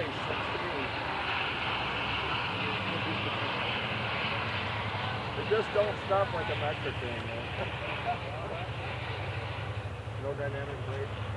to. They just don't stop like a metric man. no dynamic brake.